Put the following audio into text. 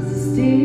comes.